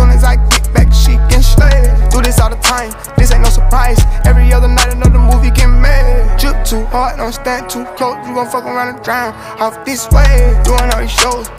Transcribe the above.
Soon as I get back, she get slayed. Do this all the time, this ain't no surprise. Every other night, another movie get made. Drip too hard, don't stand too close. You gon' fuck around and drown off this way. Doing all these shows,